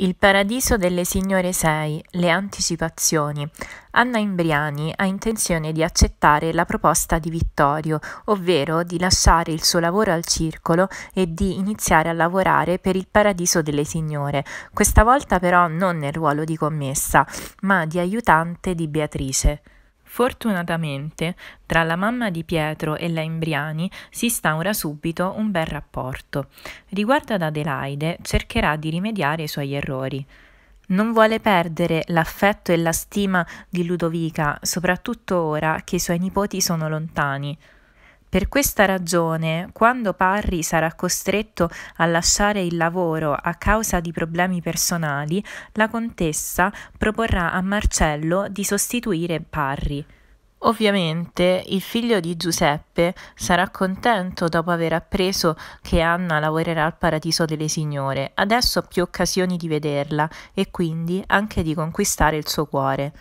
Il paradiso delle signore 6, le anticipazioni. Anna Imbriani ha intenzione di accettare la proposta di Vittorio, ovvero di lasciare il suo lavoro al circolo e di iniziare a lavorare per il paradiso delle signore, questa volta però non nel ruolo di commessa, ma di aiutante di Beatrice. Fortunatamente, tra la mamma di Pietro e la Imbriani si instaura subito un bel rapporto. Riguardo ad Adelaide, cercherà di rimediare ai suoi errori. Non vuole perdere l'affetto e la stima di Ludovica, soprattutto ora che i suoi nipoti sono lontani. Per questa ragione, quando Parri sarà costretto a lasciare il lavoro a causa di problemi personali, la contessa proporrà a Marcello di sostituire Parri. Ovviamente il figlio di Giuseppe sarà contento dopo aver appreso che Anna lavorerà al Paradiso delle Signore, adesso ha più occasioni di vederla e quindi anche di conquistare il suo cuore.